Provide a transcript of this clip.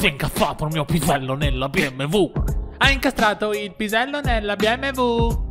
Si è incaffato il mio pisello nella BMW. Ha incastrato il pisello nella BMW.